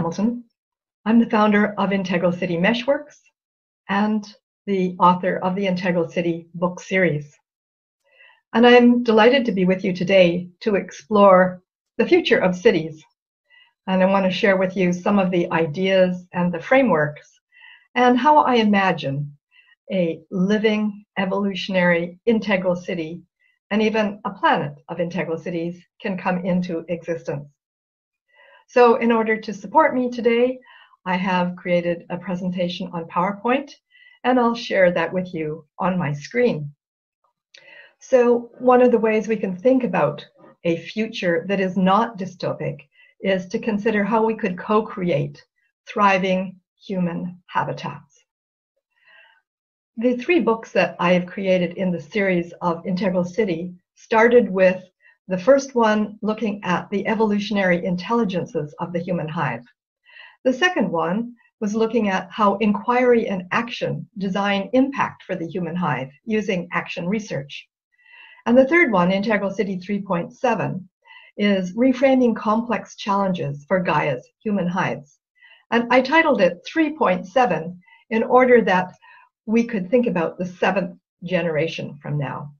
Hamilton. I'm the founder of Integral City Meshworks and the author of the Integral City book series. And I'm delighted to be with you today to explore the future of cities. And I want to share with you some of the ideas and the frameworks and how I imagine a living, evolutionary, integral city and even a planet of integral cities can come into existence. So in order to support me today, I have created a presentation on PowerPoint and I'll share that with you on my screen. So one of the ways we can think about a future that is not dystopic is to consider how we could co-create thriving human habitats. The three books that I have created in the series of Integral City started with the first one looking at the evolutionary intelligences of the human hive. The second one was looking at how inquiry and action design impact for the human hive using action research. And the third one, Integral City 3.7, is reframing complex challenges for Gaia's human hives. And I titled it 3.7 in order that we could think about the seventh generation from now.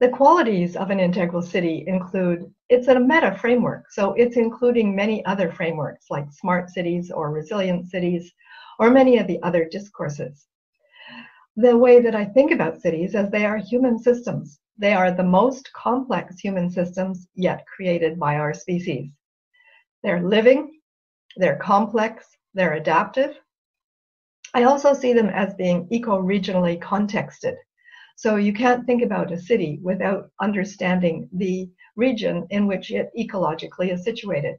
The qualities of an integral city include it's a meta framework, so it's including many other frameworks like smart cities or resilient cities or many of the other discourses. The way that I think about cities is they are human systems. They are the most complex human systems yet created by our species. They're living, they're complex, they're adaptive. I also see them as being eco-regionally contexted. So you can't think about a city without understanding the region in which it ecologically is situated.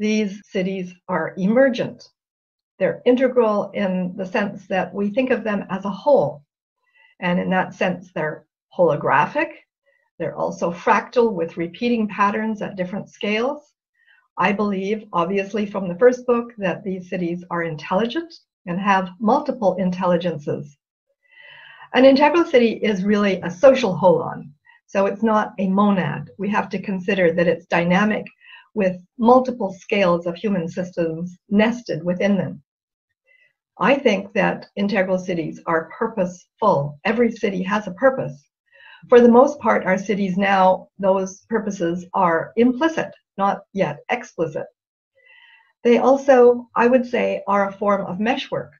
These cities are emergent. They're integral in the sense that we think of them as a whole. And in that sense, they're holographic. They're also fractal with repeating patterns at different scales. I believe, obviously, from the first book, that these cities are intelligent and have multiple intelligences an integral city is really a social holon. So it's not a monad. We have to consider that it's dynamic with multiple scales of human systems nested within them. I think that integral cities are purposeful. Every city has a purpose. For the most part, our cities now, those purposes are implicit, not yet explicit. They also, I would say, are a form of meshwork.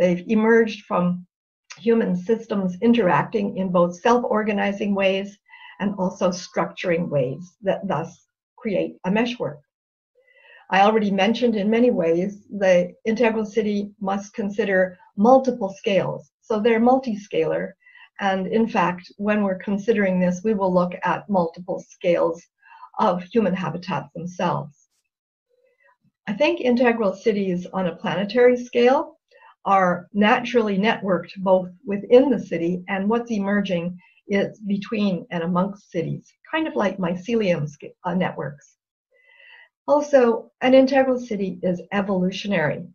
They've emerged from human systems interacting in both self-organizing ways and also structuring ways that thus create a meshwork. I already mentioned in many ways the integral city must consider multiple scales. So they're multi-scalar. And in fact, when we're considering this, we will look at multiple scales of human habitats themselves. I think integral cities on a planetary scale are naturally networked both within the city and what's emerging is between and amongst cities, kind of like mycelium uh, networks. Also, an integral city is evolutionary.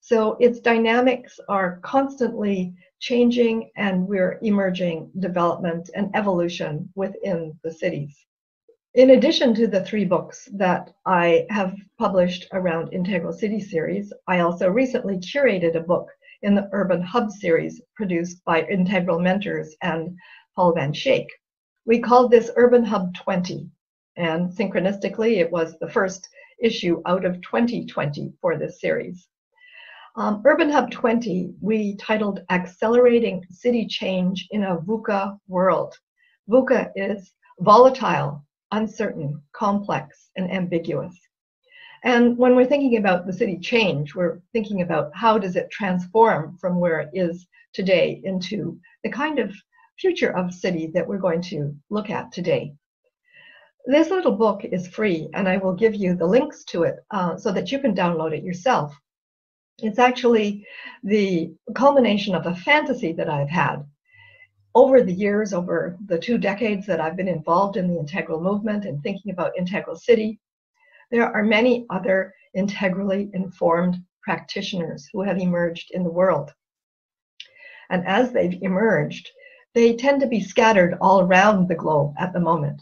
So its dynamics are constantly changing and we're emerging development and evolution within the cities. In addition to the three books that I have published around Integral City series, I also recently curated a book in the Urban Hub series produced by Integral Mentors and Paul Van Schaik. We called this Urban Hub 20, and synchronistically, it was the first issue out of 2020 for this series. Um, Urban Hub 20, we titled Accelerating City Change in a VUCA World. VUCA is volatile, uncertain, complex, and ambiguous. And when we're thinking about the city change, we're thinking about how does it transform from where it is today into the kind of future of city that we're going to look at today. This little book is free, and I will give you the links to it uh, so that you can download it yourself. It's actually the culmination of a fantasy that I've had over the years, over the two decades that I've been involved in the integral movement and thinking about integral city there are many other integrally informed practitioners who have emerged in the world. And as they've emerged, they tend to be scattered all around the globe at the moment.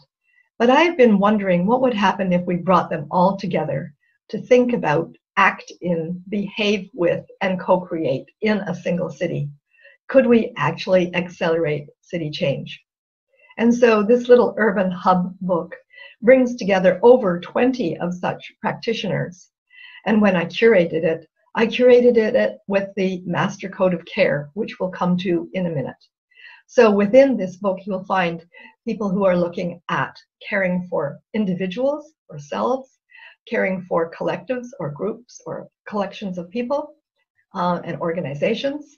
But I've been wondering what would happen if we brought them all together to think about, act in, behave with, and co create in a single city? Could we actually accelerate city change? And so this little urban hub book brings together over 20 of such practitioners. And when I curated it, I curated it with the Master Code of Care, which we'll come to in a minute. So within this book, you'll find people who are looking at caring for individuals or selves, caring for collectives or groups or collections of people uh, and organizations,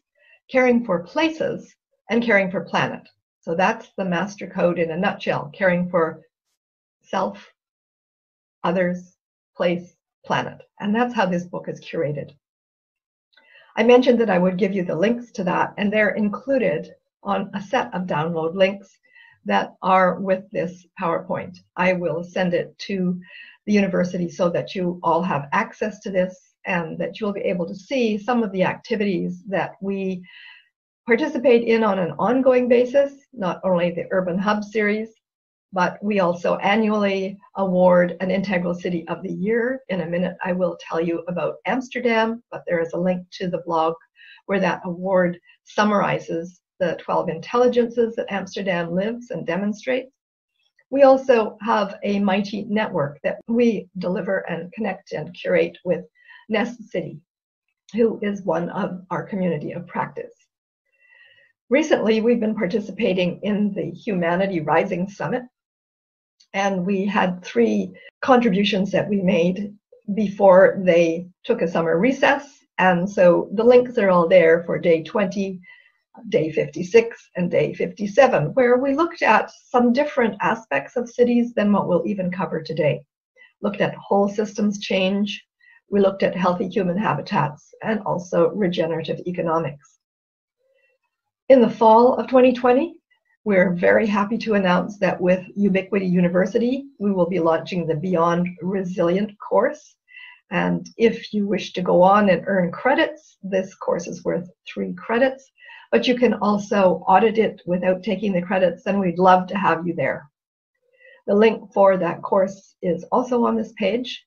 caring for places, and caring for planet. So that's the master code in a nutshell, caring for self, others, place, planet. And that's how this book is curated. I mentioned that I would give you the links to that, and they're included on a set of download links that are with this PowerPoint. I will send it to the university so that you all have access to this and that you'll be able to see some of the activities that we participate in on an ongoing basis, not only the Urban Hub series, but we also annually award an Integral City of the Year. In a minute, I will tell you about Amsterdam, but there is a link to the blog where that award summarizes the 12 intelligences that Amsterdam lives and demonstrates. We also have a mighty network that we deliver and connect and curate with Nest City, who is one of our community of practice. Recently, we've been participating in the Humanity Rising Summit, and we had three contributions that we made before they took a summer recess. And so the links are all there for day 20, day 56 and day 57, where we looked at some different aspects of cities than what we'll even cover today. Looked at whole systems change, we looked at healthy human habitats, and also regenerative economics. In the fall of 2020, we're very happy to announce that with Ubiquity University, we will be launching the Beyond Resilient course. And if you wish to go on and earn credits, this course is worth three credits but you can also audit it without taking the credits, and we'd love to have you there. The link for that course is also on this page,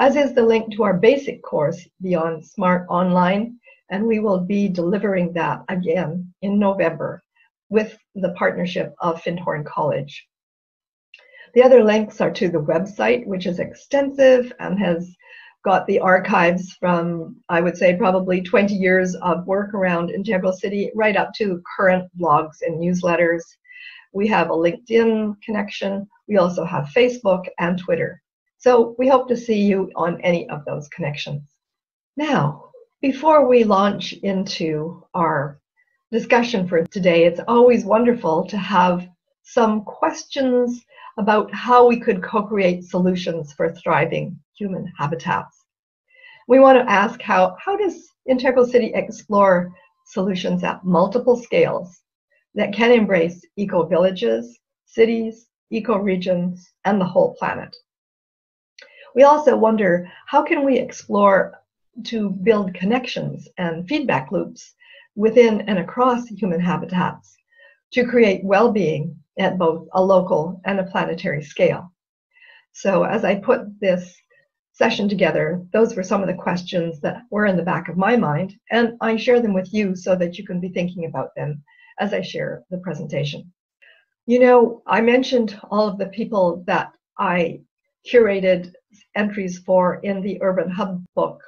as is the link to our basic course, Beyond Smart Online, and we will be delivering that again in November with the partnership of Findhorn College. The other links are to the website, which is extensive and has got the archives from, I would say, probably 20 years of work around Integral City, right up to current blogs and newsletters. We have a LinkedIn connection. We also have Facebook and Twitter. So we hope to see you on any of those connections. Now, before we launch into our discussion for today, it's always wonderful to have some questions about how we could co-create solutions for thriving human habitats. We want to ask how, how does Integral City explore solutions at multiple scales that can embrace eco-villages, cities, eco-regions, and the whole planet? We also wonder how can we explore to build connections and feedback loops within and across human habitats to create well-being at both a local and a planetary scale. So as I put this session together, those were some of the questions that were in the back of my mind, and I share them with you so that you can be thinking about them as I share the presentation. You know, I mentioned all of the people that I curated entries for in the Urban Hub book,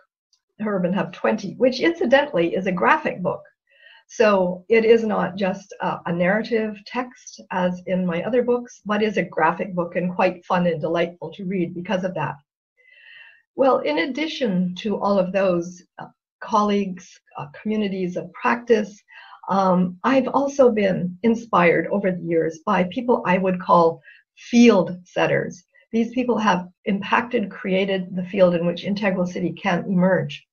Urban Hub 20, which incidentally is a graphic book. So it is not just a, a, narrative text as in my other books, but is a graphic book and quite fun and delightful to read because of that. Well, in addition to all of those uh, colleagues, uh, communities of practice, um, I've also been inspired over the years by people I would call field setters. These people have impacted, created the field in which Integral City can emerge.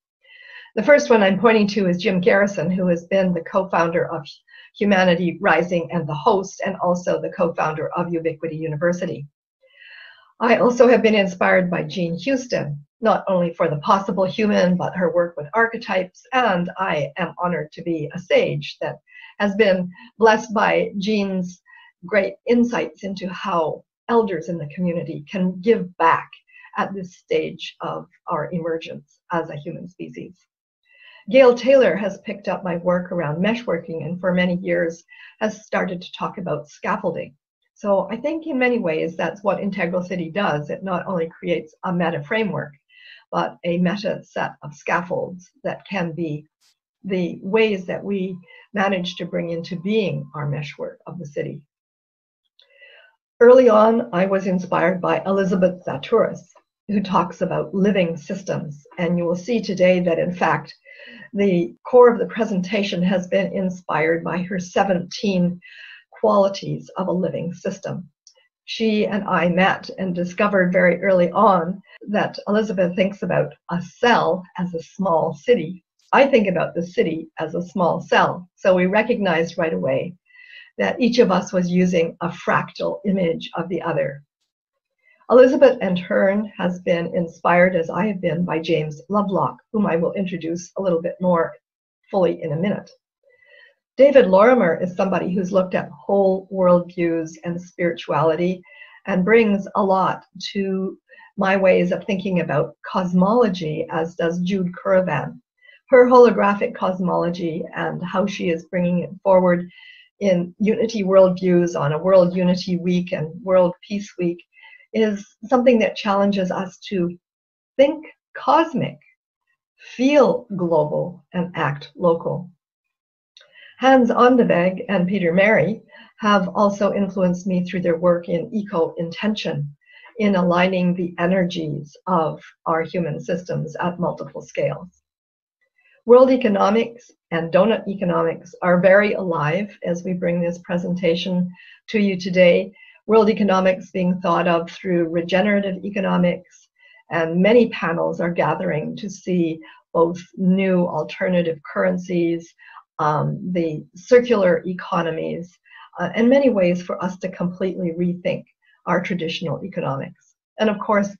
The first one I'm pointing to is Jim Garrison, who has been the co-founder of Humanity Rising and the host, and also the co-founder of Ubiquity University. I also have been inspired by Jean Houston, not only for the possible human, but her work with archetypes, and I am honored to be a sage that has been blessed by Jean's great insights into how elders in the community can give back at this stage of our emergence as a human species. Gail Taylor has picked up my work around meshworking and for many years has started to talk about scaffolding. So I think in many ways that's what Integral City does. It not only creates a meta framework, but a meta set of scaffolds that can be the ways that we manage to bring into being our meshwork of the city. Early on, I was inspired by Elisabet Sahtouris, who talks about living systems. And you will see today that, in fact, the core of the presentation has been inspired by her 17 qualities of a living system. She and I met and discovered very early on that Elisabet thinks about a cell as a small city. I think about the city as a small cell. So we recognized right away that each of us was using a fractal image of the other. Elizabeth Ahern has been inspired, as I have been, by James Lovelock, whom I will introduce a little bit more fully in a minute. David Lorimer is somebody who's looked at whole worldviews and spirituality and brings a lot to my ways of thinking about cosmology, as does Jude Currivan. Her holographic cosmology and how she is bringing it forward in Unity Worldviews on a World Unity Week and World Peace Week is something that challenges us to think cosmic, feel global, and act local. Hans Andeweg and Peter Merry have also influenced me through their work in eco intention, in aligning the energies of our human systems at multiple scales. World economics and donut economics are very alive as we bring this presentation to you today world economics being thought of through regenerative economics, and many panels are gathering to see both new alternative currencies, um, the circular economies, uh, and many ways for us to completely rethink our traditional economics. And of course,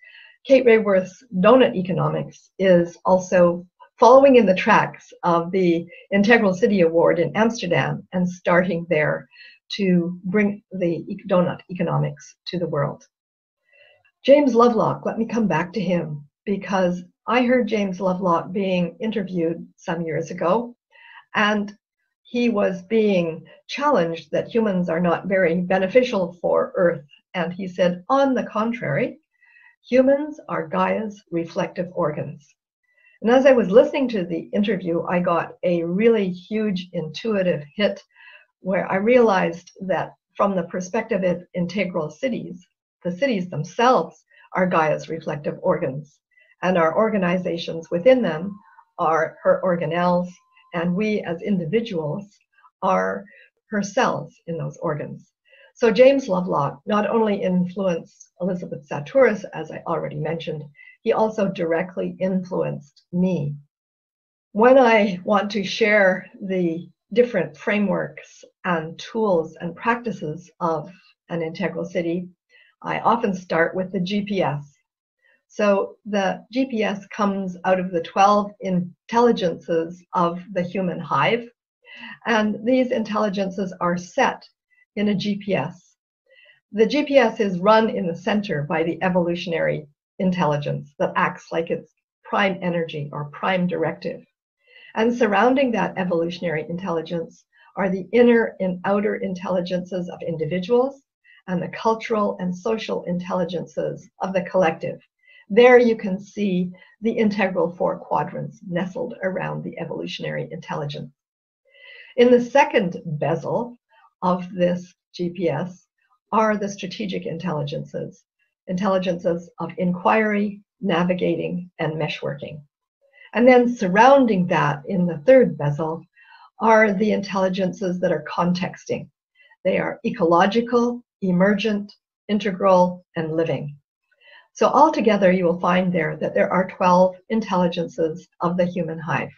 Kate Raworth's Doughnut Economics is also following in the tracks of the Integral City Award in Amsterdam and starting there to bring the donut economics to the world. James Lovelock, let me come back to him because I heard James Lovelock being interviewed some years ago, and he was being challenged that humans are not very beneficial for Earth. And he said, on the contrary, humans are Gaia's reflective organs. And as I was listening to the interview, I got a really huge intuitive hit where I realized that from the perspective of integral cities, the cities themselves are Gaia's reflective organs, and our organizations within them are her organelles, and we as individuals are her cells in those organs. So James Lovelock not only influenced Elisabet Sahtouris, as I already mentioned, he also directly influenced me. When I want to share the different frameworks and tools and practices of an integral city, I often start with the GPS. So the GPS comes out of the 12 intelligences of the human hive, and these intelligences are set in a GPS. The GPS is run in the center by the evolutionary intelligence that acts like its prime energy or prime directive. And surrounding that evolutionary intelligence are the inner and outer intelligences of individuals and the cultural and social intelligences of the collective. There you can see the integral four quadrants nestled around the evolutionary intelligence. In the second bezel of this GPS are the strategic intelligences, intelligences of inquiry, navigating, and meshworking. And then surrounding that in the third bezel are the intelligences that are contexting. They are ecological, emergent, integral, and living. So altogether, you will find there that there are 12 intelligences of the human hive.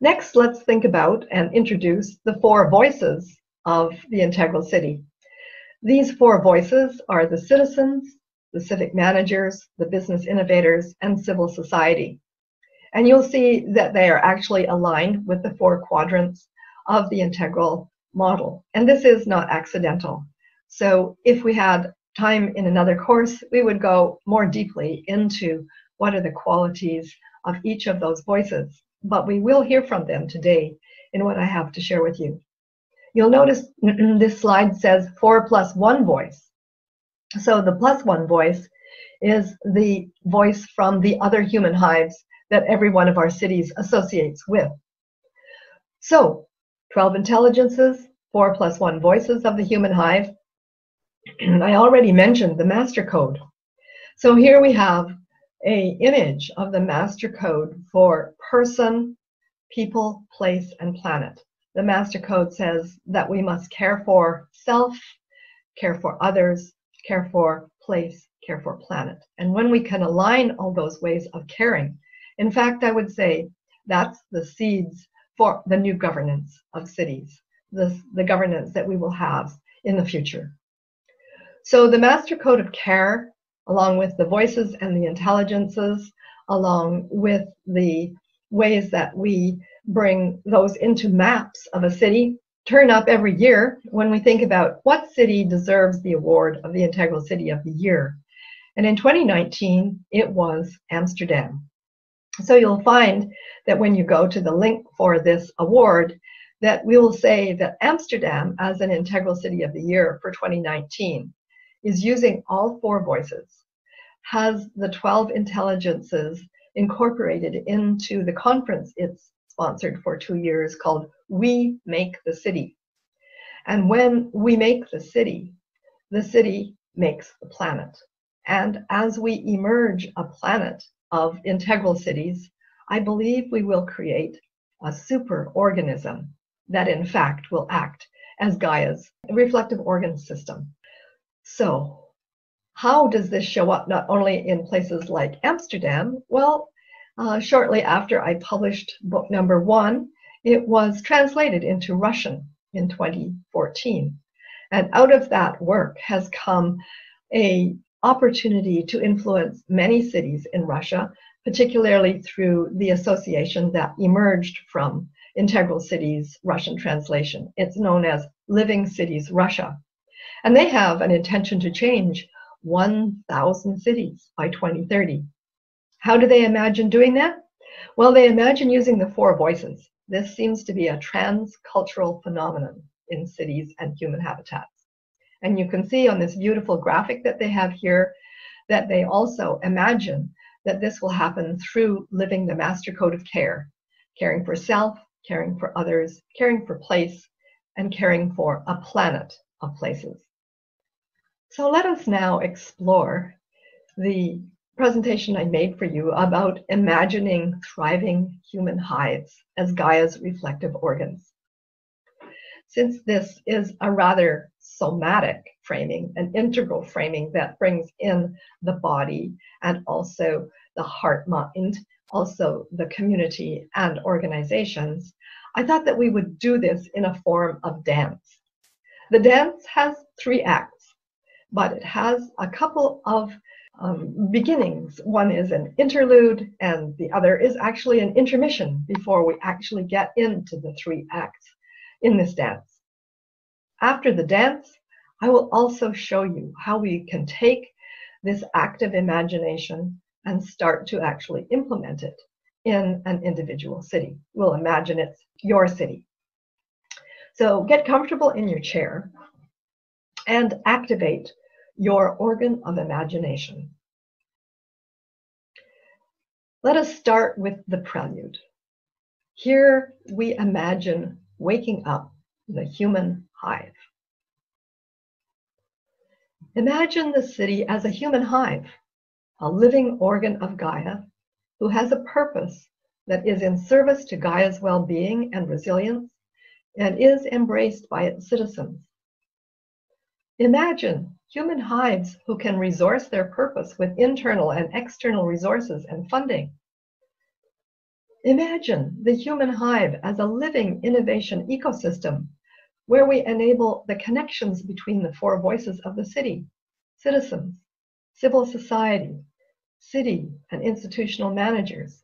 Next, let's think about and introduce the four voices of the integral city. These four voices are the citizens, the civic managers, the business innovators, and civil society. And you'll see that they are actually aligned with the four quadrants of the integral model. And this is not accidental. So if we had time in another course, we would go more deeply into what are the qualities of each of those voices. But we will hear from them today in what I have to share with you. You'll notice this slide says four plus one voice. So the plus one voice is the voice from the other human hives that every one of our cities associates with. So 12 intelligences, four plus one voices of the human hive. I already mentioned the master code. So here we have a image of the master code for person, people, place, and planet. The master code says that we must care for self, care for others, care for place, care for planet. And when we can align all those ways of caring, in fact, I would say that's the seeds for the new governance of cities, the, the governance that we will have in the future. So the master code of care, along with the voices and the intelligences, along with the ways that we bring those into maps of a city, turn up every year when we think about what city deserves the award of the Integral City of the Year. And in 2019, it was Amsterdam. So you'll find that when you go to the link for this award, that we will say that Amsterdam, as an Integral City of the Year for 2019, is using all four voices, has the 12 intelligences incorporated into the conference it's sponsored for two years called We Make the City. And when we make the city, the city makes the planet. And as we emerge a planet of integral cities, I believe we will create a super organism that in fact will act as Gaia's reflective organ system. So, how does this show up not only in places like Amsterdam? Well, uh, shortly after I published book number one, it was translated into Russian in 2014. And out of that work has come a opportunity to influence many cities in Russia, particularly through the association that emerged from Integral Cities Russian translation. It's known as Living Cities Russia. And they have an intention to change 1,000 cities by 2030. How do they imagine doing that? Well, they imagine using the four voices. This seems to be a transcultural phenomenon in cities and human habitats. And you can see on this beautiful graphic that they have here that they also imagine that this will happen through living the master code of care, caring for self, caring for others, caring for place, and caring for a planet of places. So let us now explore the presentation I made for you about imagining thriving human hives as Gaia's reflective organs. Since this is a rather somatic framing, an integral framing that brings in the body and also the heart mind, also the community and organizations, I thought that we would do this in a form of dance. The dance has three acts, but it has a couple of um, beginnings. One is an interlude, and the other is actually an intermission before we actually get into the three acts in this dance. After the dance, I will also show you how we can take this active imagination and start to actually implement it in an individual city. We'll imagine it's your city. So get comfortable in your chair and activate your organ of imagination. Let us start with the prelude. Here we imagine waking up the human hive. Imagine the city as a human hive, a living organ of Gaia who has a purpose that is in service to Gaia's well being and resilience and is embraced by its citizens. Imagine human hives who can resource their purpose with internal and external resources and funding. Imagine the human hive as a living innovation ecosystem where we enable the connections between the four voices of the city, citizens, civil society, city and institutional managers,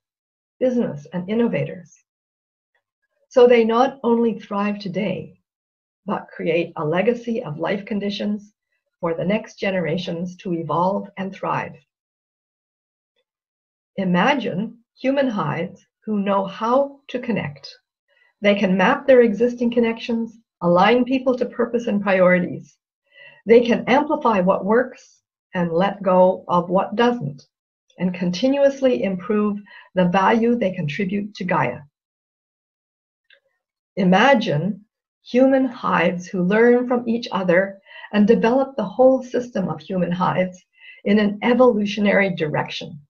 business and innovators. So they not only thrive today, but create a legacy of life conditions for the next generations to evolve and thrive. Imagine human hives who know how to connect. They can map their existing connections, align people to purpose and priorities. They can amplify what works and let go of what doesn't, and continuously improve the value they contribute to Gaia. Imagine human hives who learn from each other and develop the whole system of human hives in an evolutionary direction.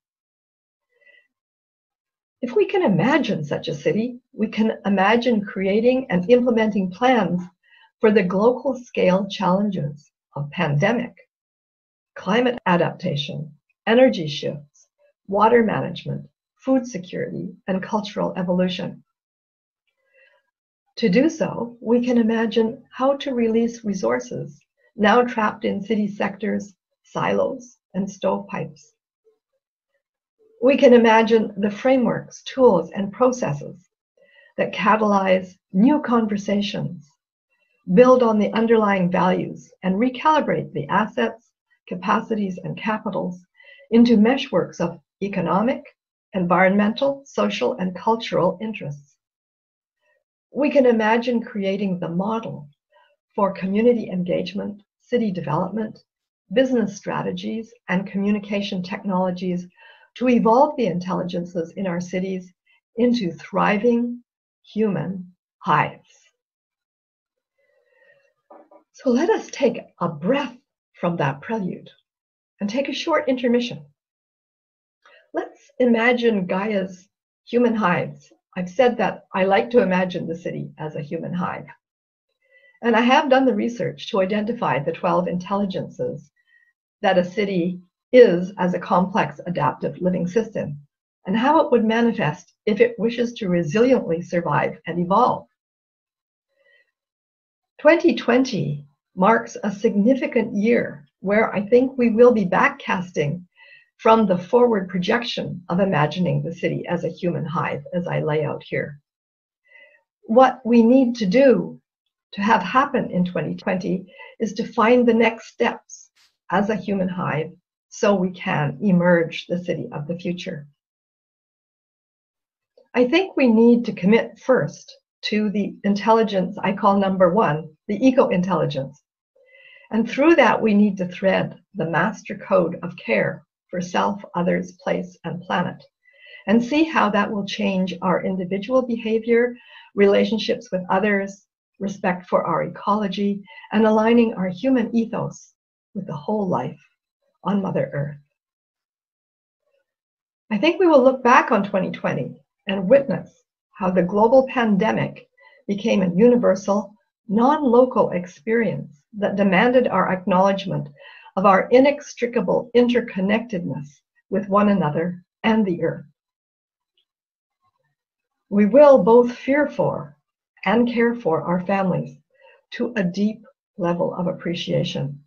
If we can imagine such a city, we can imagine creating and implementing plans for the global scale challenges of pandemic, climate adaptation, energy shifts, water management, food security, and cultural evolution. To do so, we can imagine how to release resources now trapped in city sectors, silos, and stovepipes. We can imagine the frameworks, tools, and processes that catalyze new conversations, build on the underlying values, and recalibrate the assets, capacities, and capitals into meshworks of economic, environmental, social, and cultural interests. We can imagine creating the model for community engagement, city development, business strategies, and communication technologies to evolve the intelligences in our cities into thriving human hives. So let us take a breath from that prelude and take a short intermission. Let's imagine Gaia's human hives. I've said that I like to imagine the city as a human hive. And I have done the research to identify the 12 intelligences that a city is as a complex adaptive living system and how it would manifest if it wishes to resiliently survive and evolve. 2020 marks a significant year where I think we will be backcasting from the forward projection of imagining the city as a human hive, as I lay out here. What we need to do to have happen in 2020 is to find the next steps as a human hive so we can emerge the city of the future. I think we need to commit first to the intelligence I call number one, the eco intelligence. And through that, we need to thread the master code of care for self, others, place, and planet, and see how that will change our individual behavior, relationships with others, respect for our ecology, and aligning our human ethos with the whole life on Mother Earth. I think we will look back on 2020 and witness how the global pandemic became a universal, non local experience that demanded our acknowledgement of our inextricable interconnectedness with one another and the Earth. We will both fear for and care for our families to a deep level of appreciation.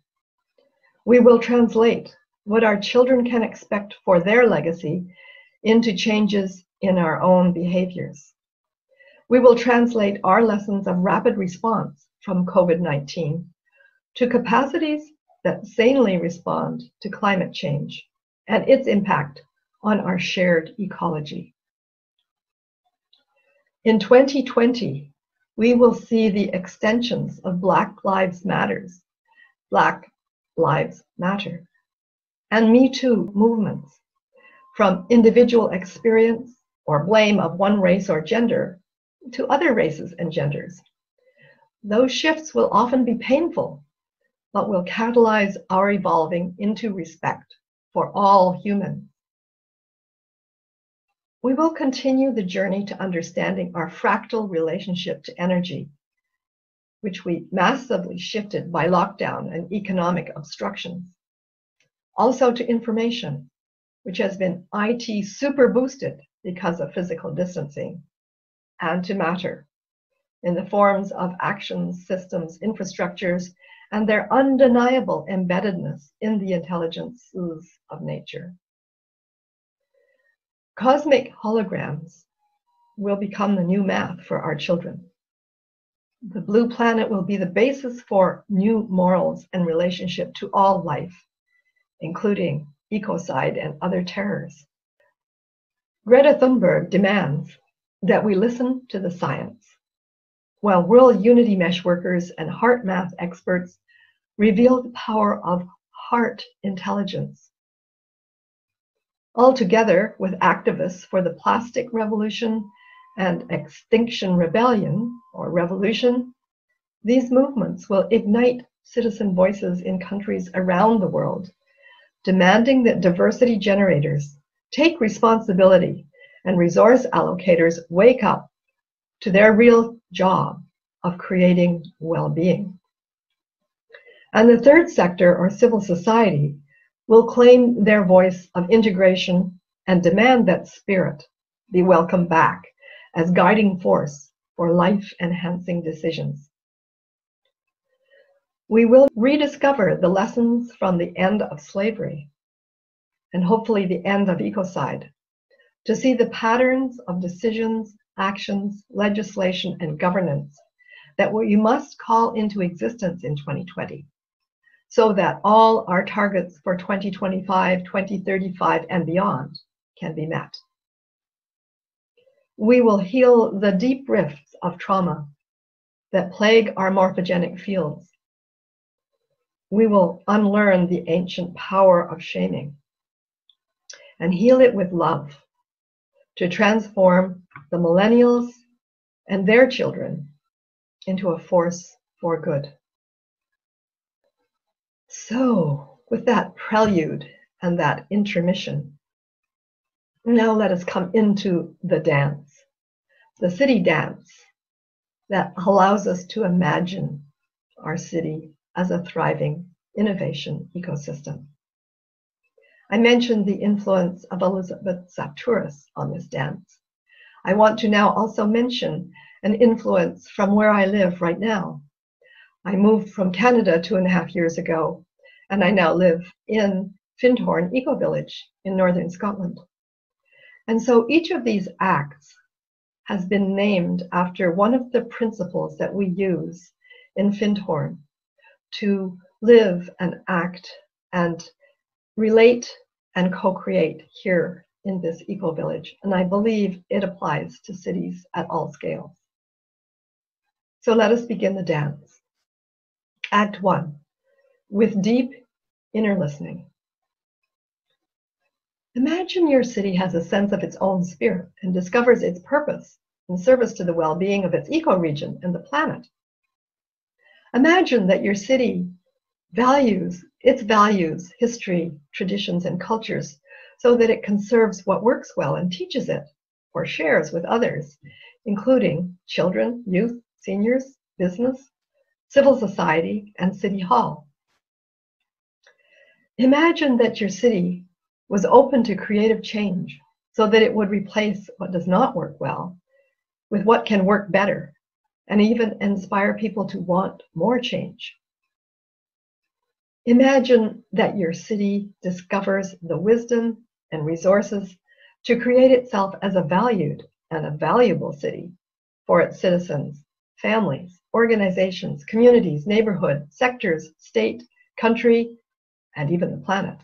We will translate what our children can expect for their legacy into changes in our own behaviors. We will translate our lessons of rapid response from COVID 19 to capacities that sanely respond to climate change and its impact on our shared ecology. In 2020, we will see the extensions of Black Lives Matters, Black Lives Matter, and Me Too movements from individual experience or blame of one race or gender to other races and genders. Those shifts will often be painful, but will catalyze our evolving into respect for all humans. We will continue the journey to understanding our fractal relationship to energy, which we massively shifted by lockdown and economic obstructions. Also to information, which has been IT super boosted because of physical distancing, and to matter in the forms of actions, systems, infrastructures, and their undeniable embeddedness in the intelligences of nature. Cosmic holograms will become the new math for our children. The blue planet will be the basis for new morals and relationship to all life, including ecocide and other terrors. Greta Thunberg demands that we listen to the science, while World Unity Mesh workers and HeartMath experts reveal the power of heart intelligence. Altogether, with activists for the plastic revolution and Extinction Rebellion or Revolution, these movements will ignite citizen voices in countries around the world, demanding that diversity generators take responsibility and resource allocators wake up to their real job of creating well-being. And the third sector, or civil society, will claim their voice of integration and demand that spirit be welcomed back as guiding force for life-enhancing decisions. We will rediscover the lessons from the end of slavery and hopefully the end of ecocide to see the patterns of decisions, actions, legislation, and governance that we must call into existence in 2020 so that all our targets for 2025, 2035, and beyond can be met. We will heal the deep rifts of trauma that plague our morphogenic fields. We will unlearn the ancient power of shaming and heal it with love to transform the millennials and their children into a force for good. So, with that prelude and that intermission, now let us come into the dance, the city dance that allows us to imagine our city as a thriving innovation ecosystem. I mentioned the influence of Elisabet Sahtouris on this dance. I want to now also mention an influence from where I live right now. I moved from Canada two and a half years ago, and I now live in Findhorn Eco Village in northern Scotland. And so each of these acts has been named after one of the principles that we use in Findhorn to live and act and relate and co-create here in this eco village. And I believe it applies to cities at all scales. So let us begin the dance. Act one, with deep inner listening. Imagine your city has a sense of its own spirit and discovers its purpose in service to the well-being of its ecoregion and the planet. Imagine that your city values its values, history, traditions, and cultures so that it conserves what works well and teaches it or shares with others, including children, youth, seniors, business, civil society, and city hall. Imagine that your city was open to creative change so that it would replace what does not work well with what can work better and even inspire people to want more change. Imagine that your city discovers the wisdom and resources to create itself as a valued and a valuable city for its citizens, families, organizations, communities, neighborhood, sectors, state, country, and even the planet.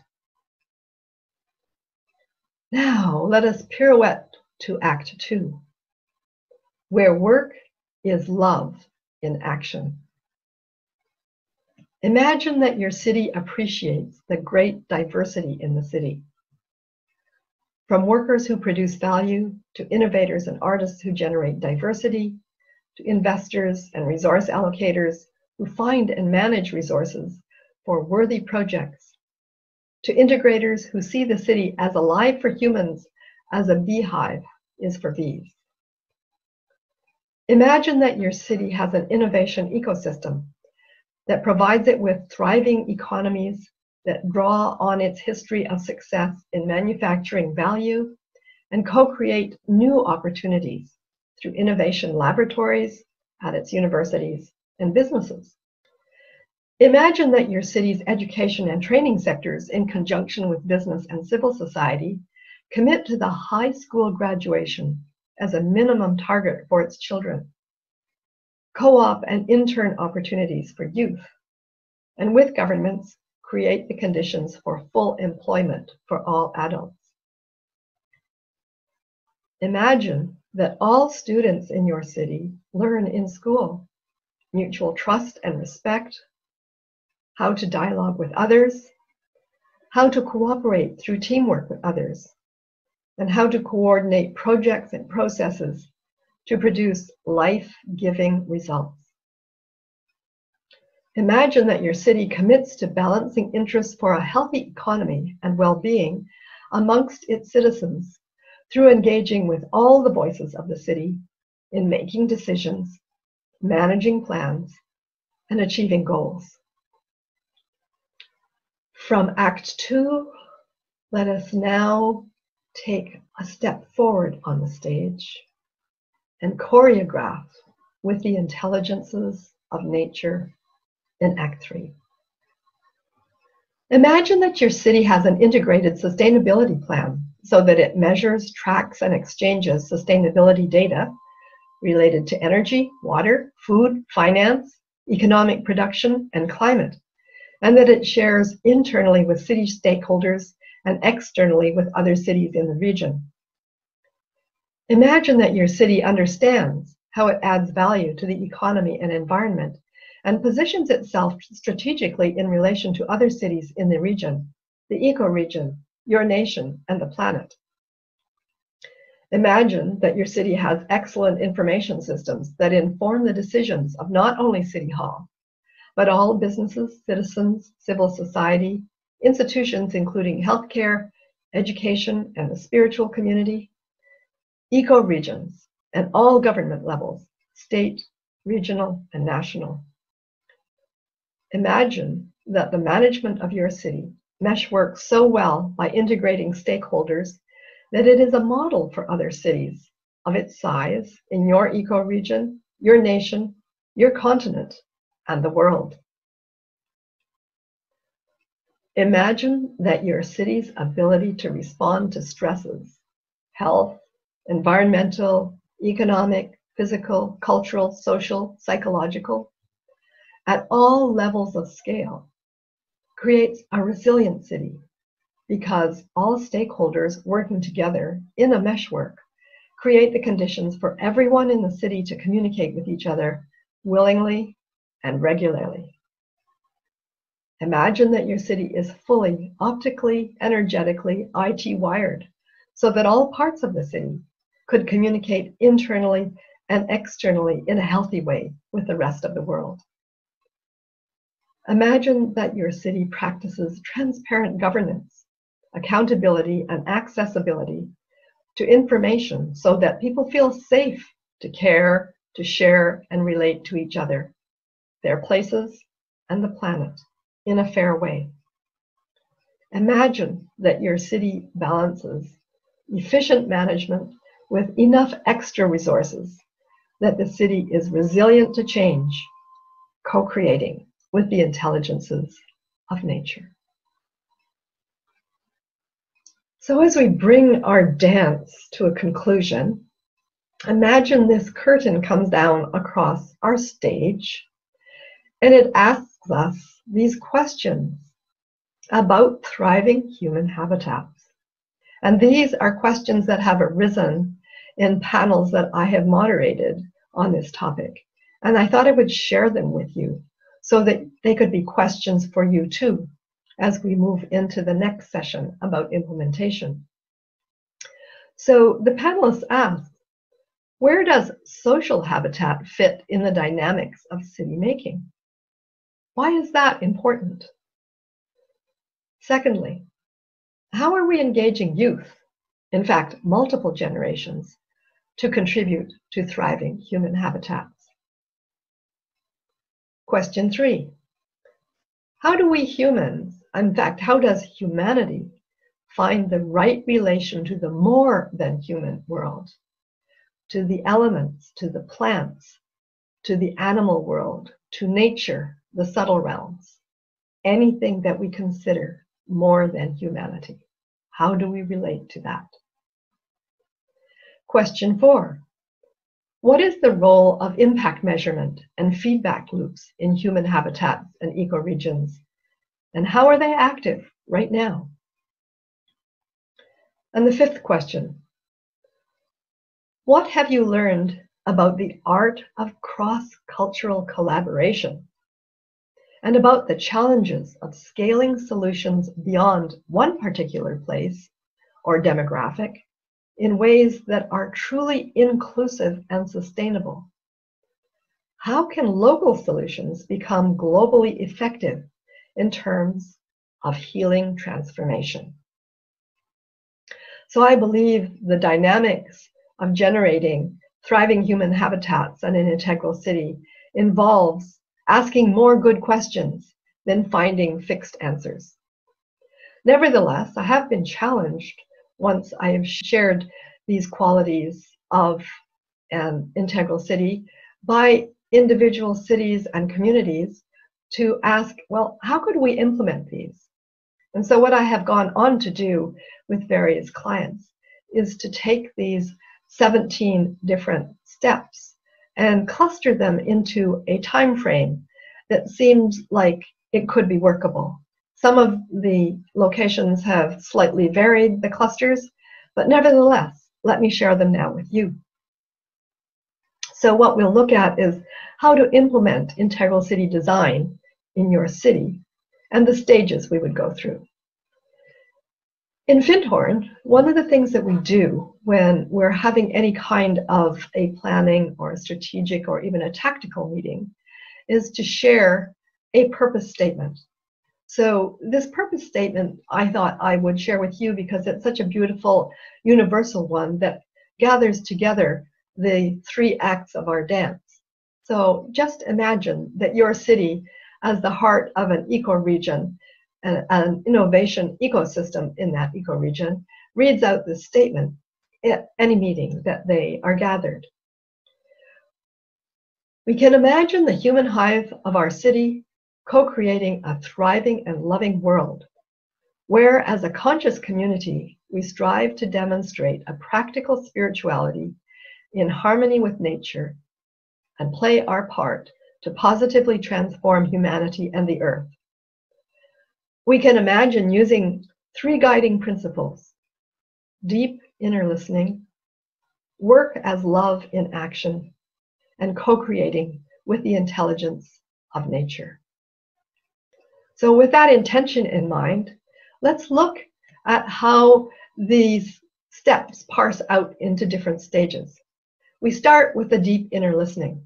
Now let us pirouette to Act Two, where work is love in action. Imagine that your city appreciates the great diversity in the city. From workers who produce value, to innovators and artists who generate diversity, to investors and resource allocators who find and manage resources for worthy projects, to integrators who see the city as alive for humans as a beehive is for bees. Imagine that your city has an innovation ecosystem that provides it with thriving economies that draw on its history of success in manufacturing value and co-create new opportunities through innovation laboratories at its universities and businesses. Imagine that your city's education and training sectors, in conjunction with business and civil society, commit to the high school graduation as a minimum target for its children co-op and intern opportunities for youth, and with governments, create the conditions for full employment for all adults. Imagine that all students in your city learn in school mutual trust and respect, how to dialogue with others, how to cooperate through teamwork with others, and how to coordinate projects and processes to produce life-giving results. Imagine that your city commits to balancing interests for a healthy economy and well-being amongst its citizens through engaging with all the voices of the city in making decisions, managing plans, and achieving goals. From Act 2, let us now take a step forward on the stage and choreograph with the intelligences of nature in Act 3. Imagine that your city has an integrated sustainability plan so that it measures, tracks, and exchanges sustainability data related to energy, water, food, finance, economic production, and climate, and that it shares internally with city stakeholders and externally with other cities in the region. Imagine that your city understands how it adds value to the economy and environment and positions itself strategically in relation to other cities in the region, the ecoregion, your nation, and the planet. Imagine that your city has excellent information systems that inform the decisions of not only City Hall, but all businesses, citizens, civil society, institutions including healthcare, education, and the spiritual community, ecoregions, and all government levels, state, regional, and national. Imagine that the management of your city mesh works so well by integrating stakeholders that it is a model for other cities of its size in your ecoregion, your nation, your continent, and the world. Imagine that your city's ability to respond to stresses, health, environmental, economic, physical, cultural, social, psychological, at all levels of scale, creates a resilient city because all stakeholders working together in a meshwork create the conditions for everyone in the city to communicate with each other willingly and regularly. Imagine that your city is fully optically, energetically, IT wired so that all parts of the city could communicate internally and externally in a healthy way with the rest of the world. Imagine that your city practices transparent governance, accountability, and accessibility to information so that people feel safe to care, to share, and relate to each other, their places, and the planet in a fair way. Imagine that your city balances efficient management with enough extra resources that the city is resilient to change, co-creating with the intelligences of nature. So as we bring our dance to a conclusion, imagine this curtain comes down across our stage and it asks us these questions about thriving human habitats. And these are questions that have arisen in panels that I have moderated on this topic. And I thought I would share them with you so that they could be questions for you too as we move into the next session about implementation. So the panelists asked, where does social habitat fit in the dynamics of city making? Why is that important? Secondly, how are we engaging youth, in fact, multiple generations, to contribute to thriving human habitats? Question three, how do we humans, in fact, how does humanity find the right relation to the more than human world, to the elements, to the plants, to the animal world, to nature, the subtle realms, anything that we consider more than humanity. How do we relate to that? Question four. What is the role of impact measurement and feedback loops in human habitats and ecoregions? And how are they active right now? And the fifth question What have you learned about the art of cross cultural collaboration? And about the challenges of scaling solutions beyond one particular place or demographic in ways that are truly inclusive and sustainable? How can local solutions become globally effective in terms of healing transformation? So I believe the dynamics of generating thriving human habitats and an integral city involves asking more good questions than finding fixed answers. Nevertheless, I have been challenged once I have shared these qualities of an integral city by individual cities and communities to ask, well, how could we implement these? And so, what I have gone on to do with various clients is to take these 17 different steps and cluster them into a time frame that seems like it could be workable. Some of the locations have slightly varied the clusters, but nevertheless, let me share them now with you. So what we'll look at is how to implement integral city design in your city and the stages we would go through. In Findhorn, one of the things that we do when we're having any kind of a planning or a strategic or even a tactical meeting is to share a purpose statement. So, this purpose statement I thought I would share with you because it's such a beautiful, universal one that gathers together the three acts of our dance. So, just imagine that your city, as the heart of an ecoregion, an, an innovation ecosystem in that ecoregion reads out this statement at any meeting that they are gathered. We can imagine the human hive of our city co-creating a thriving and loving world where as a conscious community we strive to demonstrate a practical spirituality in harmony with nature and play our part to positively transform humanity and the earth we can imagine using three guiding principles deep inner listening, work as love in action, and co creating with the intelligence of nature. So, with that intention in mind, let's look at how these steps parse out into different stages. We start with the deep inner listening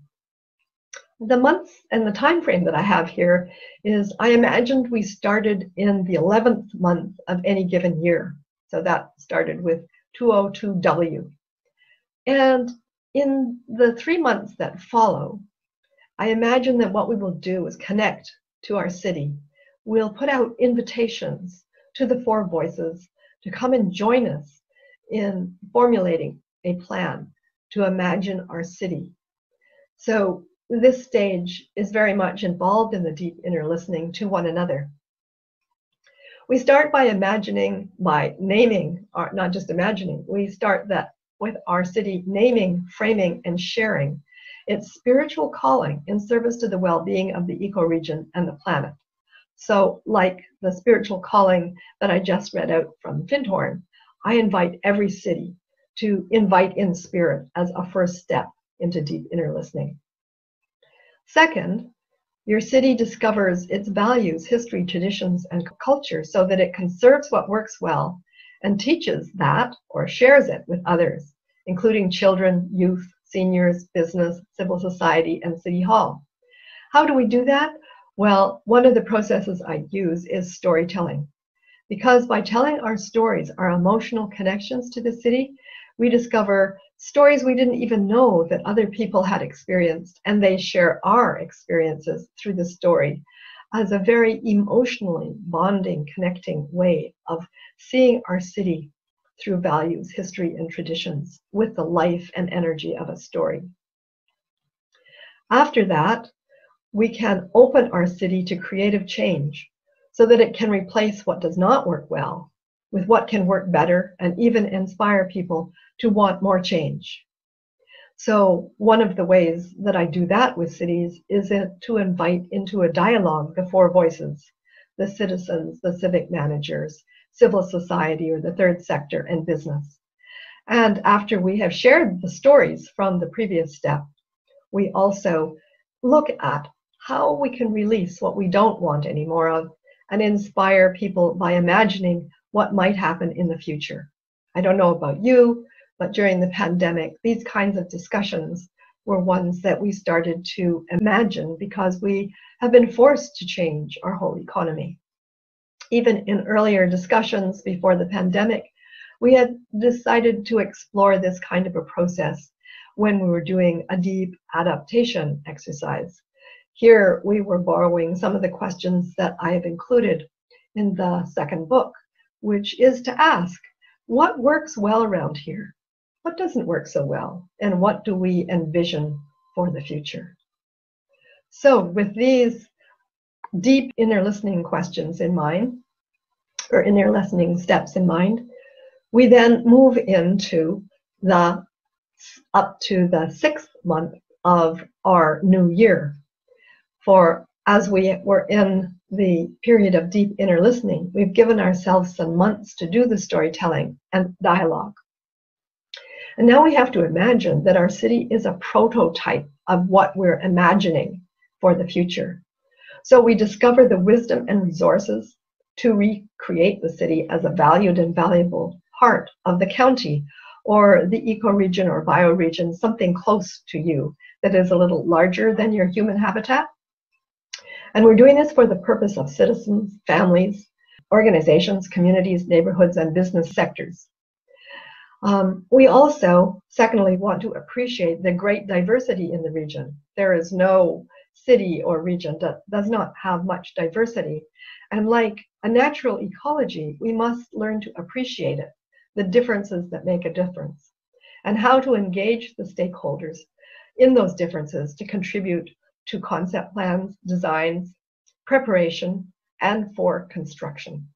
the months and the time frame that I have here is I imagined we started in the 11th month of any given year. So that started with 202W. And in the three months that follow, I imagine that what we will do is connect to our city. We'll put out invitations to the four voices to come and join us in formulating a plan to imagine our city. So this stage is very much involved in the deep inner listening to one another. We start by imagining, by naming, or not just imagining, we start that with our city naming, framing, and sharing its spiritual calling in service to the well being of the ecoregion and the planet. So, like the spiritual calling that I just read out from Findhorn, I invite every city to invite in spirit as a first step into deep inner listening. Second, your city discovers its values, history, traditions, and culture so that it conserves what works well and teaches that or shares it with others, including children, youth, seniors, business, civil society, and City Hall. How do we do that? Well, one of the processes I use is storytelling. Because by telling our stories, our emotional connections to the city, we discover stories we didn't even know that other people had experienced, and they share our experiences through the story as a very emotionally bonding, connecting way of seeing our city through values, history, and traditions with the life and energy of a story. After that, we can open our city to creative change so that it can replace what does not work well with what can work better and even inspire people to want more change. So one of the ways that I do that with cities is to invite into a dialogue the four voices, the citizens, the civic managers, civil society or the third sector, and business. And after we have shared the stories from the previous step, we also look at how we can release what we don't want any more of and inspire people by imagining what might happen in the future. I don't know about you, but during the pandemic, these kinds of discussions were ones that we started to imagine because we have been forced to change our whole economy. Even in earlier discussions before the pandemic, we had decided to explore this kind of a process when we were doing a deep adaptation exercise. Here we were borrowing some of the questions that I have included in the second book, which is to ask, what works well around here? what doesn't work so well, and what do we envision for the future? So, with these deep inner listening questions in mind, or inner listening steps in mind, we then move into the up to the sixth month of our new year. For as we were in the period of deep inner listening, we've given ourselves some months to do the storytelling and dialogue. And now we have to imagine that our city is a prototype of what we're imagining for the future. So we discover the wisdom and resources to recreate the city as a valued and valuable part of the county or the ecoregion or bioregion, something close to you that is a little larger than your human habitat. And we're doing this for the purpose of citizens, families, organizations, communities, neighborhoods, and business sectors. Um, we also, secondly, want to appreciate the great diversity in the region. There is no city or region that does not have much diversity. And like a natural ecology, we must learn to appreciate it, the differences that make a difference, and how to engage the stakeholders in those differences to contribute to concept plans, designs, preparation, and for construction.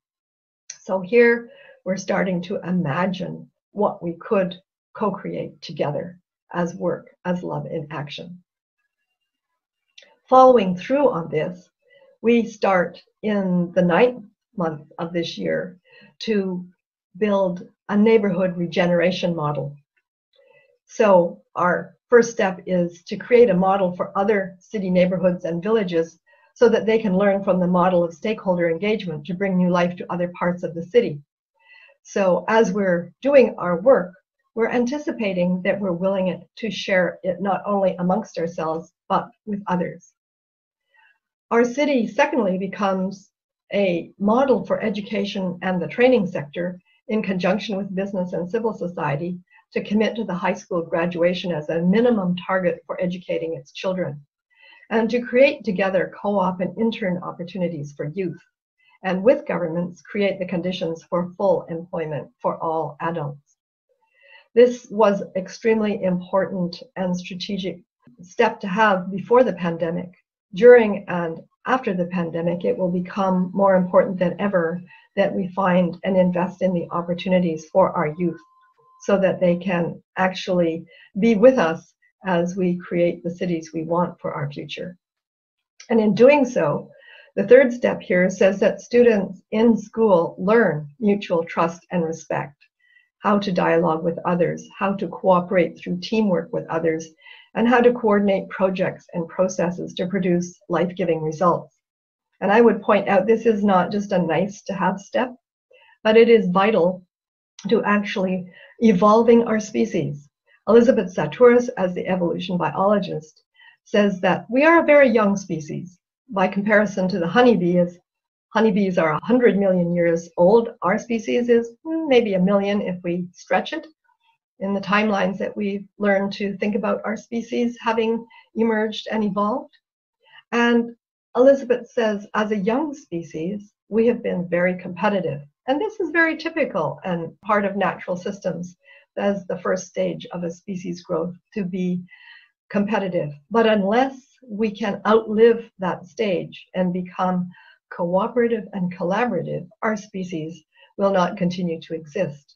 So here we're starting to imagine what we could co create together as work, as love in action. Following through on this, we start in the ninth month of this year to build a neighborhood regeneration model. So, our first step is to create a model for other city neighborhoods and villages so that they can learn from the model of stakeholder engagement to bring new life to other parts of the city. So as we're doing our work, we're anticipating that we're willing to share it not only amongst ourselves, but with others. Our city, secondly, becomes a model for education and the training sector in conjunction with business and civil society to commit to the high school graduation as a minimum target for educating its children, and to create together co op and intern opportunities for youth and with governments create the conditions for full employment for all adults. This was extremely important and strategic step to have before the pandemic. During and after the pandemic, it will become more important than ever that we find and invest in the opportunities for our youth so that they can actually be with us as we create the cities we want for our future. And in doing so, the third step here says that students in school learn mutual trust and respect, how to dialogue with others, how to cooperate through teamwork with others, and how to coordinate projects and processes to produce life giving results. And I would point out this is not just a nice to have step, but it is vital to actually evolving our species. Elisabet Sahtouris, as the evolution biologist, says that we are a very young species by comparison to the honeybee is honeybees are 100 million years old. Our species is maybe a million if we stretch it. In the timelines that we've learned to think about our species having emerged and evolved. And Elisabet says, as a young species, we have been very competitive. And this is very typical and part of natural systems as the first stage of a species growth to be competitive. But unless we can outlive that stage and become cooperative and collaborative, our species will not continue to exist.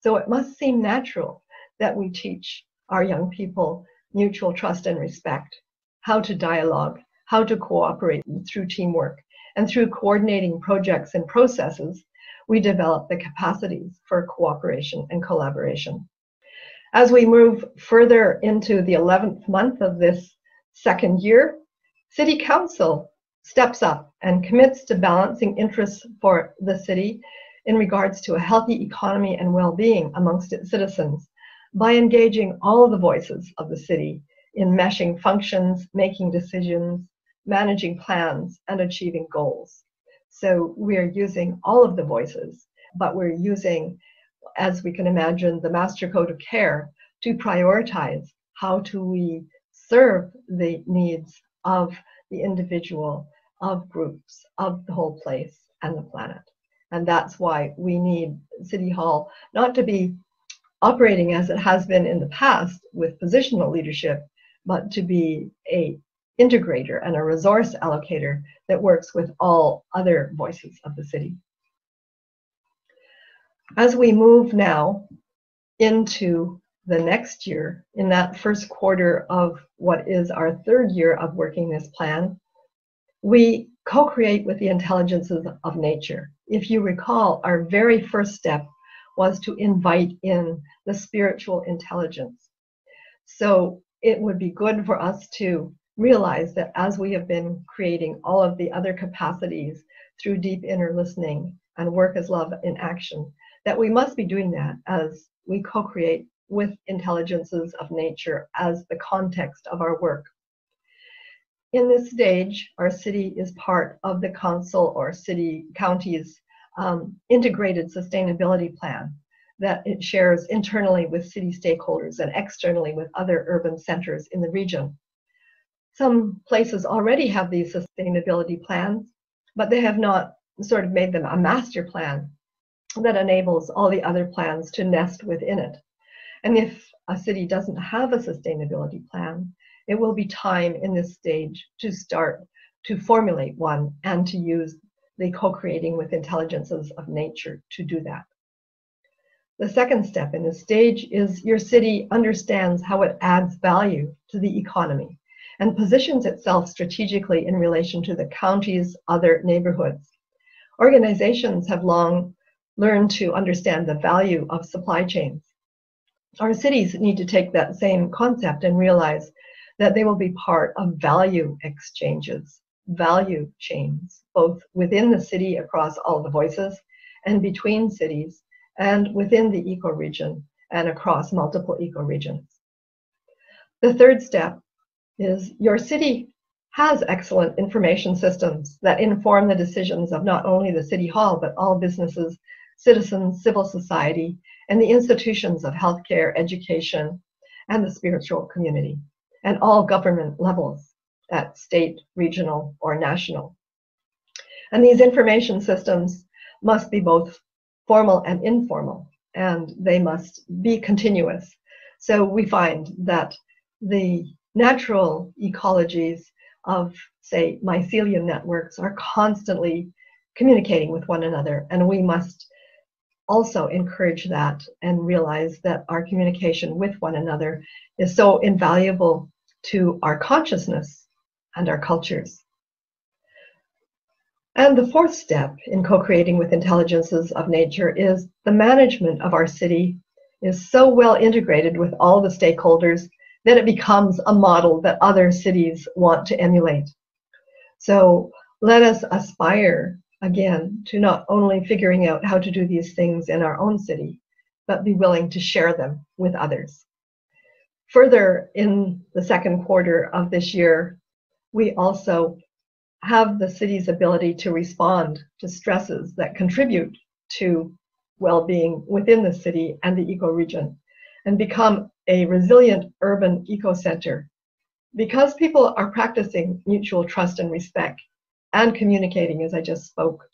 So it must seem natural that we teach our young people mutual trust and respect, how to dialogue, how to cooperate through teamwork, and through coordinating projects and processes, we develop the capacities for cooperation and collaboration. As we move further into the 11th month of this second year, City Council steps up and commits to balancing interests for the city in regards to a healthy economy and well-being amongst its citizens by engaging all the voices of the city in meshing functions, making decisions, managing plans, and achieving goals. So we're using all of the voices, but we're using, as we can imagine, the Master Code of Care to prioritize how do we serve the needs of the individual, of groups, of the whole place and the planet. And that's why we need City Hall not to be operating as it has been in the past with positional leadership, but to be a integrator and a resource allocator that works with all other voices of the city. As we move now into the next year, in that first quarter of what is our third year of working this plan, we co-create with the intelligences of nature. If you recall, our very first step was to invite in the spiritual intelligence. So it would be good for us to realize that as we have been creating all of the other capacities through deep inner listening and work as love in action, that we must be doing that as we co create with intelligences of nature as the context of our work. In this stage, our city is part of the council or city county's um, integrated sustainability plan that it shares internally with city stakeholders and externally with other urban centers in the region. Some places already have these sustainability plans, but they have not sort of made them a master plan that enables all the other plans to nest within it. And if a city doesn't have a sustainability plan, it will be time in this stage to start to formulate one and to use the co-creating with intelligences of nature to do that. The second step in this stage is your city understands how it adds value to the economy and positions itself strategically in relation to the county's other neighborhoods. Organizations have long learned to understand the value of supply chains. Our cities need to take that same concept and realize that they will be part of value exchanges value chains, both within the city across all the voices and between cities and within the ecoregion and across multiple ecoregions. The third step is your city has excellent information systems that inform the decisions of not only the city hall, but all businesses, citizens, civil society, and the institutions of healthcare, education, and the spiritual community, and all government levels at state, regional, or national. And these information systems must be both formal and informal, and they must be continuous. So we find that the natural ecologies of, say, mycelium networks are constantly communicating with one another, and we must also encourage that and realize that our communication with one another is so invaluable to our consciousness and our cultures. And the fourth step in co-creating with intelligences of nature is the management of our city is so well integrated with all the stakeholders that it becomes a model that other cities want to emulate. So let us aspire again to not only figuring out how to do these things in our own city, but be willing to share them with others. Further, in the second quarter of this year, we also have the city's ability to respond to stresses that contribute to well-being within the city and the ecoregion and become a resilient urban eco-center. Because people are practicing mutual trust and respect and communicating, as I just spoke,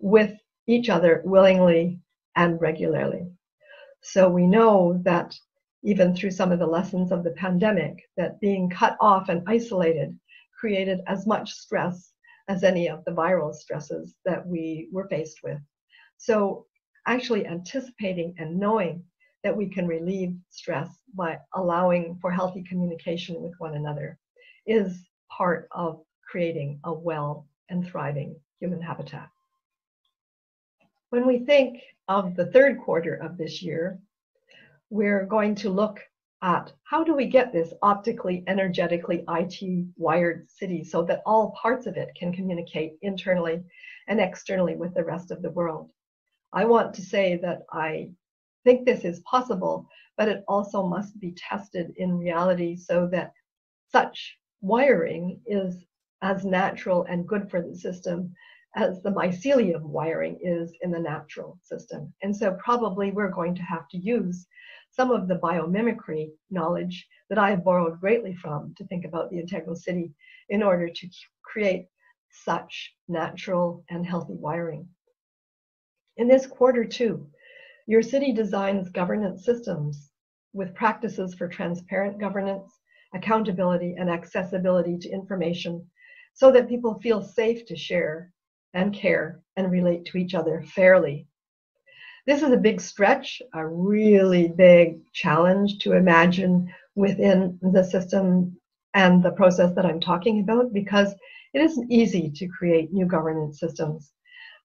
with each other willingly and regularly. So we know that even through some of the lessons of the pandemic, that being cut off and isolated created as much stress as any of the viral stresses that we were faced with. So actually anticipating and knowing that we can relieve stress by allowing for healthy communication with one another is part of creating a well and thriving human habitat. When we think of the third quarter of this year, we're going to look at how do we get this optically, energetically, IT wired city so that all parts of it can communicate internally and externally with the rest of the world. I want to say that I think this is possible, but it also must be tested in reality so that such wiring is as natural and good for the system as the mycelium wiring is in the natural system. And so probably we're going to have to use some of the biomimicry knowledge that I have borrowed greatly from to think about the integral city in order to create such natural and healthy wiring. In this quarter too, your city designs governance systems with practices for transparent governance, accountability, and accessibility to information so that people feel safe to share and care and relate to each other fairly. This is a big stretch, a really big challenge to imagine within the system and the process that I'm talking about because it isn't easy to create new governance systems.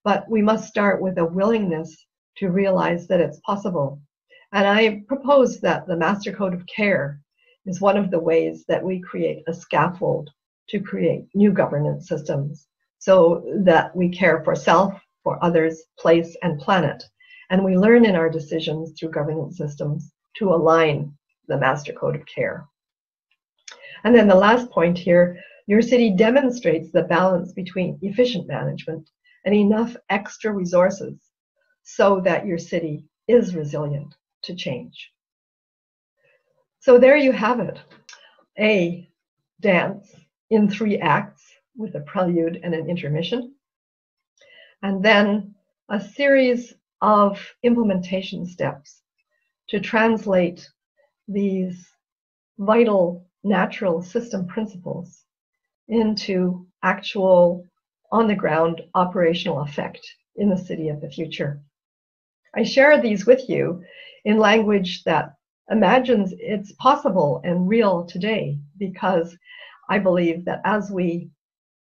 But we must start with a willingness to realize that it's possible. And I propose that the Master Code of Care is one of the ways that we create a scaffold to create new governance systems so that we care for self, for others, place, and planet. And we learn in our decisions through governance systems to align the Master Code of Care. And then the last point here your city demonstrates the balance between efficient management and enough extra resources so that your city is resilient to change. So there you have it a dance in three acts with a prelude and an intermission, and then a series of implementation steps to translate these vital natural system principles into actual on the ground operational effect in the city of the future. I share these with you in language that imagines it's possible and real today because I believe that as we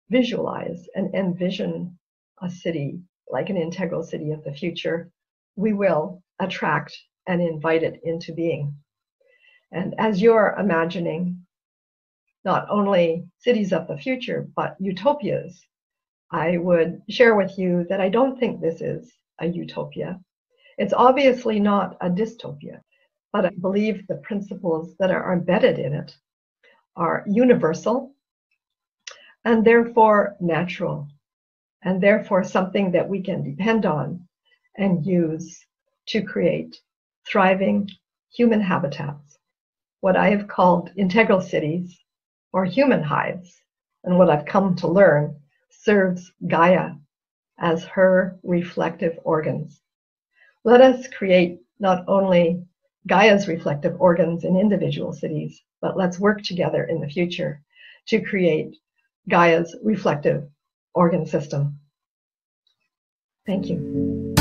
visualize and envision a city like an integral city of the future, we will attract and invite it into being. And as you're imagining not only cities of the future, but utopias, I would share with you that I don't think this is a utopia. It's obviously not a dystopia, but I believe the principles that are embedded in it are universal and therefore natural, and therefore something that we can depend on and use to create thriving human habitats, what I have called integral cities or human hives, and what I've come to learn serves Gaia as her reflective organs. Let us create not only Gaia's reflective organs in individual cities, but let's work together in the future to create Gaia's reflective organ system. Thank you.